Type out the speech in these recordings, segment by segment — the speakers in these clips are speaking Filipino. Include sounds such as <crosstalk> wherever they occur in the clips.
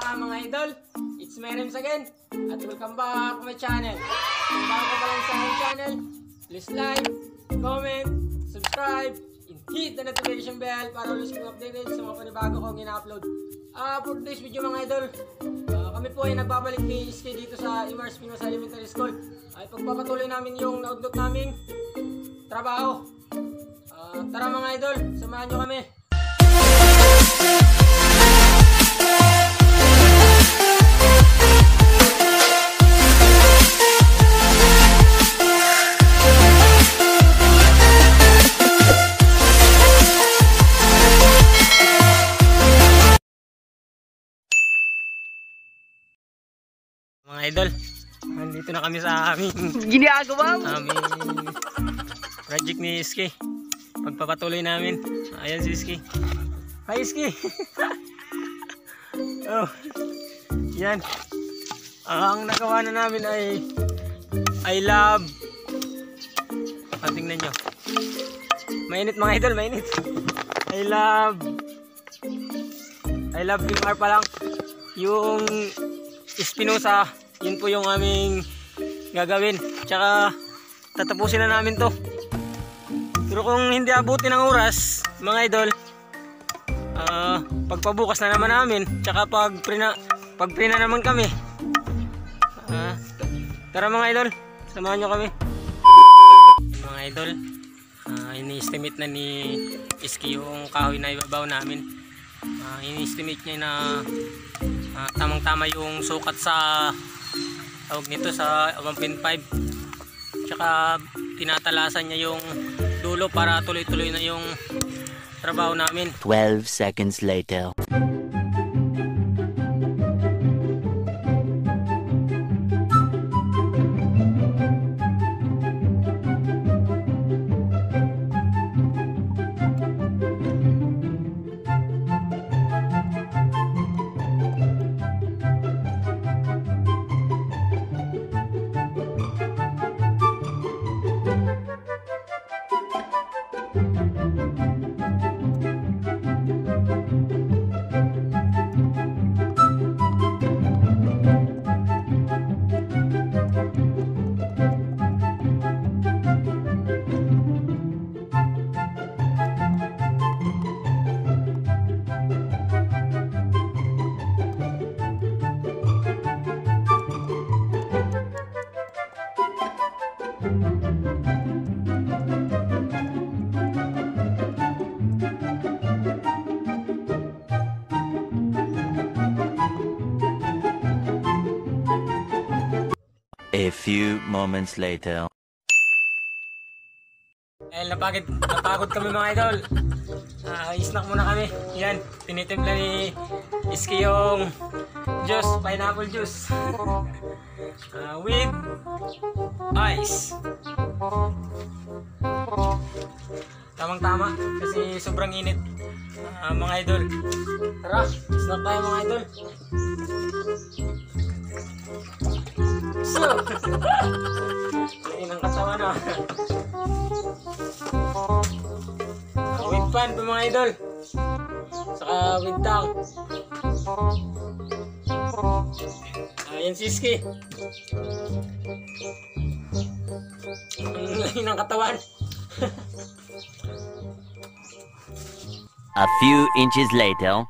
Kamusta mga idol? It's Merems again at welcome back to my channel. Kung bago pa lang sa aking channel, please like, comment, subscribe, and hit the notification bell para always kong updated sa mga panibago kong ina-upload. Ah, for today's video mga idol, ah, kami po ay nagbabalik ni SK dito sa Imars Pinos Elementary School. Ay pagpapatuloy namin yung naudlot naming trabaho. Ah, tara mga idol, samahan nyo kami. Idol, nandito na kami sa aming Ginagawa mo? aming project ni Iski. Pagpapatuloy namin. Ayan si Iski. Hi Iski! <laughs> oh, yan. Ang nagawa na namin ay I love ah, tingnan nyo. Mainit mga idol, mainit. I love I love Bimar pa lang. Yung Espinosa, yun po yung aming gagawin. Tsaka tatapusin na namin to. Pero kung hindi abutin ng oras, mga idol, ah pagpabukas na naman namin. Tsaka pag prina, pag prina naman kami. Ah, tara mga idol, samahan nyo kami. Mga idol, ah, ini-estimate na ni Iski yung kahoy na ibabaw namin. Ah, ini-estimate niya na ah, tamang-tama yung sukat sa tawag nito sa 1.5 tsaka tinatalasan niya yung dulo para tuloy-tuloy na yung trabaho namin 12 seconds later. A few moments later. dahil napagod, napagod kami mga idol. Uh, snack muna kami. Yan tinitimpla ni Iski yung juice, pineapple juice. <laughs> Ah, with ice. Tamang tama kasi sobrang init. Ah, mga idol. Tara snack tayo mga idol Lain ang katawan na. With pan po mga idol. Saka with tang. Ayan si lain ang katawan. A few inches later.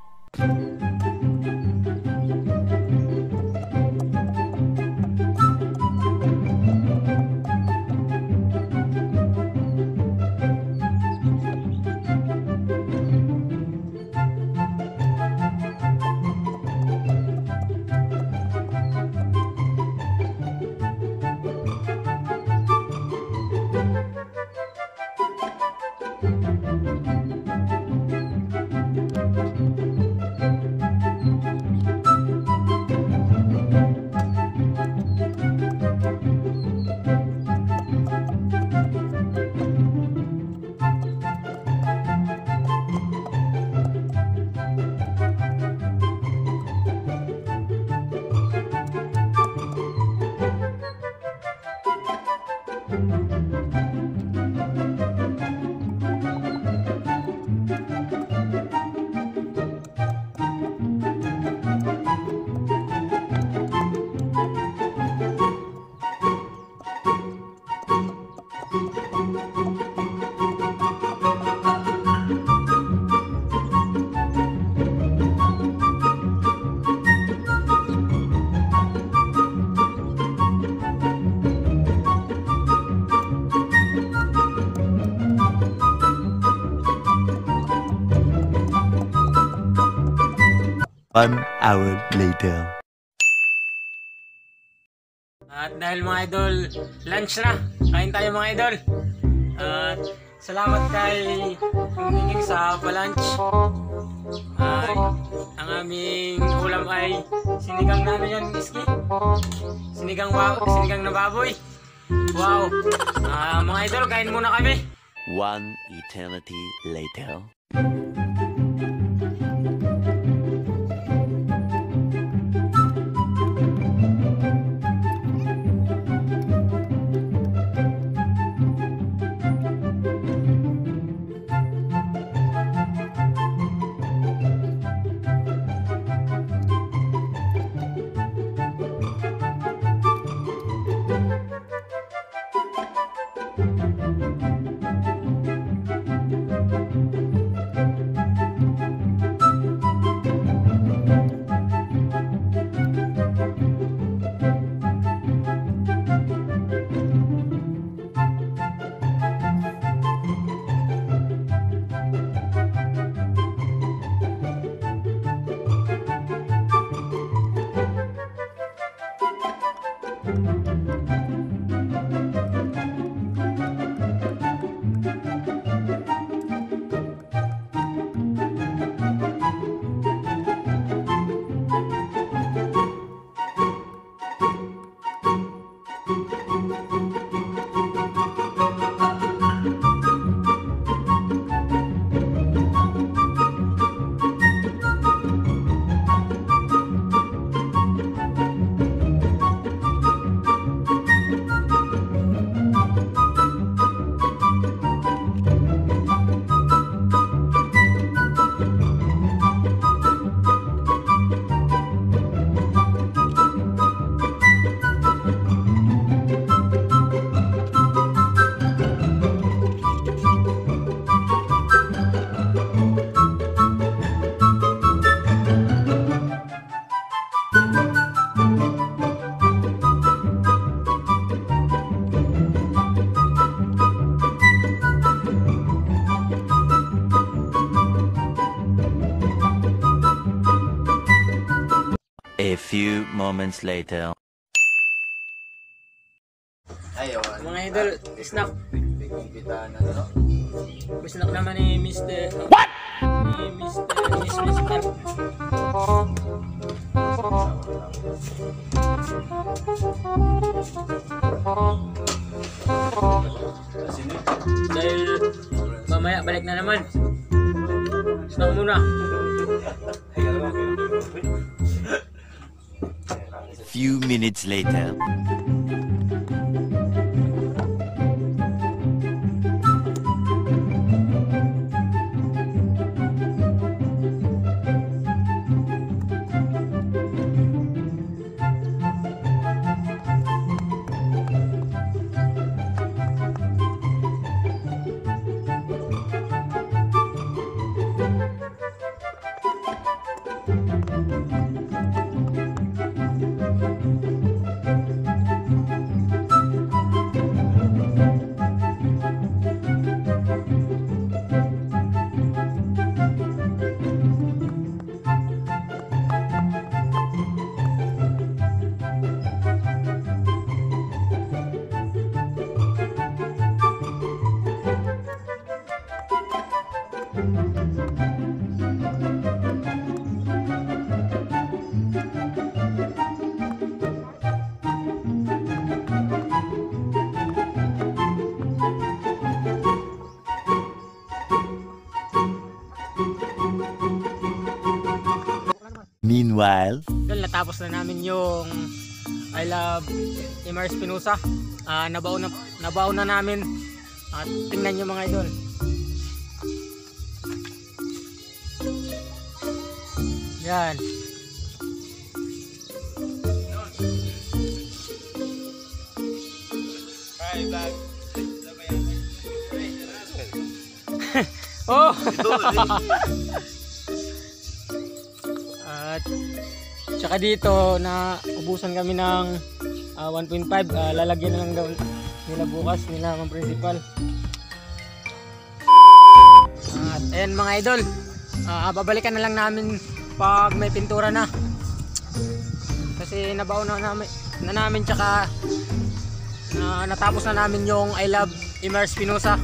One hour later. At dahil mga idol, lunch na. Kain tayo mga idol. At salamat kay Minging sa palunch. Ay, ang aming ulam ay sinigang namin yan, Iski. Sinigang, wa- sinigang na baboy. Wow. Ah, mga idol, kain muna kami. One eternity later. Moments later. Ayaw, Mga idol, snack. kumpita na no? May snack naman ni Mr. What? Ni Mr. Miss Mr. Kasi ni, Dahil mamaya balik na naman. Snack muna. Few minutes later. Meanwhile, Dahil natapos na namin yung I love Emar Espinosa. Ah, nabaon na nabaon na namin. At tingnan niyo mga idol. Yan. <laughs> Oh! <laughs> dagat. Tsaka dito na ubusan kami ng uh, 1.5 uh, lalagyan na lang daw nila bukas nila ang principal. At uh, ayan mga idol, uh, babalikan na lang namin pag may pintura na. Kasi nabaon na namin, na namin tsaka na natapos na namin yung I love Imer Spinoza.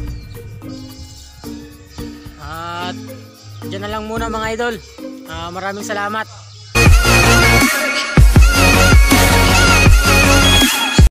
At dyan na lang muna mga idol. Uh, maraming salamat. Thank you.